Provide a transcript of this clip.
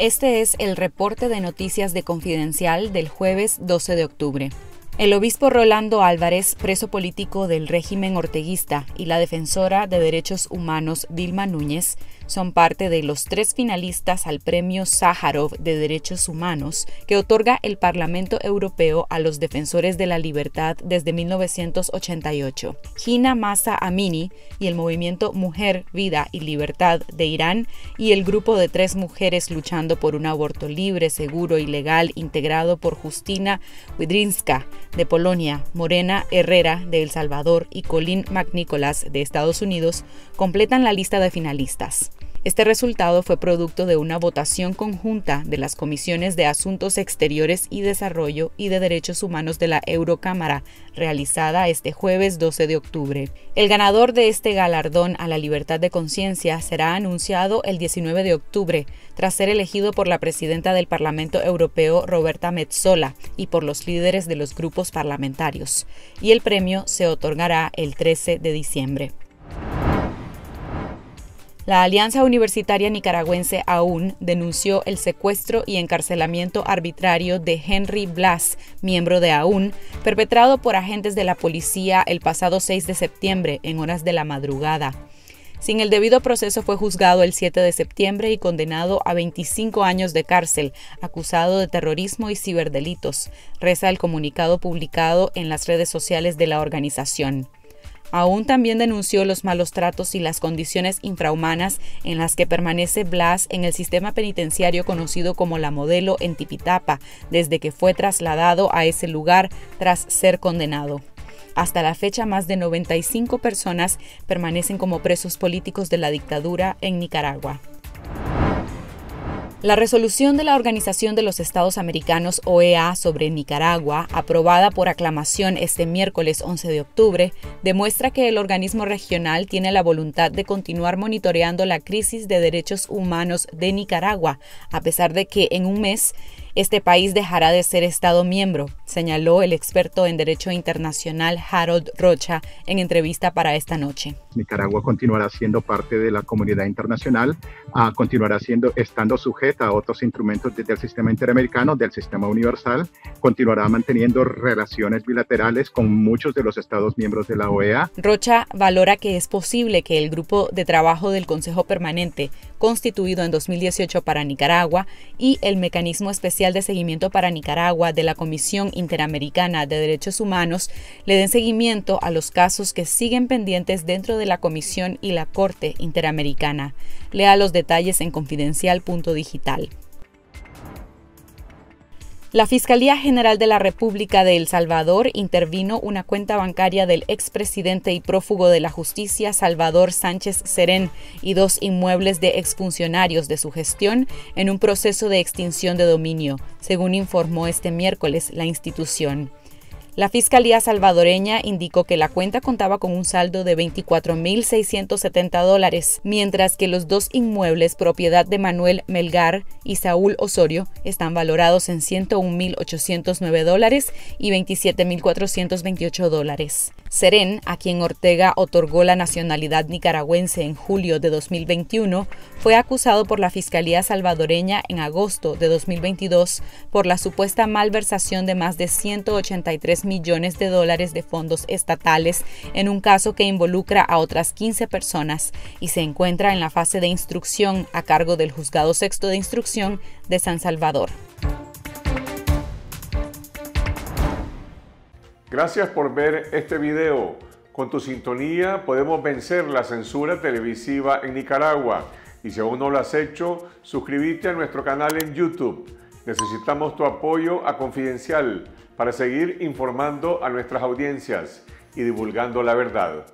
Este es el reporte de noticias de Confidencial del jueves 12 de octubre. El obispo Rolando Álvarez, preso político del régimen orteguista, y la defensora de derechos humanos Vilma Núñez son parte de los tres finalistas al Premio Sájarov de Derechos Humanos que otorga el Parlamento Europeo a los defensores de la libertad desde 1988. Hina Masa Amini y el movimiento Mujer, Vida y Libertad de Irán y el grupo de tres mujeres luchando por un aborto libre, seguro y legal integrado por Justina Widrinska de Polonia, Morena Herrera de El Salvador y Colin McNicholas de Estados Unidos completan la lista de finalistas. Este resultado fue producto de una votación conjunta de las comisiones de Asuntos Exteriores y Desarrollo y de Derechos Humanos de la Eurocámara, realizada este jueves 12 de octubre. El ganador de este galardón a la libertad de conciencia será anunciado el 19 de octubre, tras ser elegido por la presidenta del Parlamento Europeo, Roberta Metzola, y por los líderes de los grupos parlamentarios, y el premio se otorgará el 13 de diciembre. La Alianza Universitaria Nicaragüense AUN denunció el secuestro y encarcelamiento arbitrario de Henry Blas, miembro de AUN, perpetrado por agentes de la policía el pasado 6 de septiembre en horas de la madrugada. Sin el debido proceso fue juzgado el 7 de septiembre y condenado a 25 años de cárcel, acusado de terrorismo y ciberdelitos, reza el comunicado publicado en las redes sociales de la organización. Aún también denunció los malos tratos y las condiciones infrahumanas en las que permanece Blas en el sistema penitenciario conocido como la modelo en Tipitapa, desde que fue trasladado a ese lugar tras ser condenado. Hasta la fecha, más de 95 personas permanecen como presos políticos de la dictadura en Nicaragua. La resolución de la Organización de los Estados Americanos OEA sobre Nicaragua, aprobada por aclamación este miércoles 11 de octubre, demuestra que el organismo regional tiene la voluntad de continuar monitoreando la crisis de derechos humanos de Nicaragua, a pesar de que en un mes este país dejará de ser Estado miembro, señaló el experto en Derecho Internacional Harold Rocha en entrevista para esta noche. Nicaragua continuará siendo parte de la comunidad internacional, uh, continuará siendo, estando sujeta a otros instrumentos del sistema interamericano, del sistema universal, continuará manteniendo relaciones bilaterales con muchos de los Estados miembros de la OEA. Rocha valora que es posible que el grupo de trabajo del Consejo Permanente, constituido en 2018 para Nicaragua, y el mecanismo especial de Seguimiento para Nicaragua de la Comisión Interamericana de Derechos Humanos le den seguimiento a los casos que siguen pendientes dentro de la Comisión y la Corte Interamericana. Lea los detalles en confidencial.digital. La Fiscalía General de la República de El Salvador intervino una cuenta bancaria del expresidente y prófugo de la justicia Salvador Sánchez Serén y dos inmuebles de exfuncionarios de su gestión en un proceso de extinción de dominio, según informó este miércoles la institución. La Fiscalía salvadoreña indicó que la cuenta contaba con un saldo de 24.670 dólares, mientras que los dos inmuebles propiedad de Manuel Melgar y Saúl Osorio están valorados en 101.809 dólares y 27.428 dólares. Serén, a quien Ortega otorgó la nacionalidad nicaragüense en julio de 2021, fue acusado por la Fiscalía salvadoreña en agosto de 2022 por la supuesta malversación de más de 183 millones de dólares de fondos estatales en un caso que involucra a otras 15 personas y se encuentra en la fase de instrucción a cargo del Juzgado Sexto de Instrucción de San Salvador. Gracias por ver este video. Con tu sintonía podemos vencer la censura televisiva en Nicaragua. Y si aún no lo has hecho, suscríbete a nuestro canal en YouTube. Necesitamos tu apoyo a Confidencial para seguir informando a nuestras audiencias y divulgando la verdad.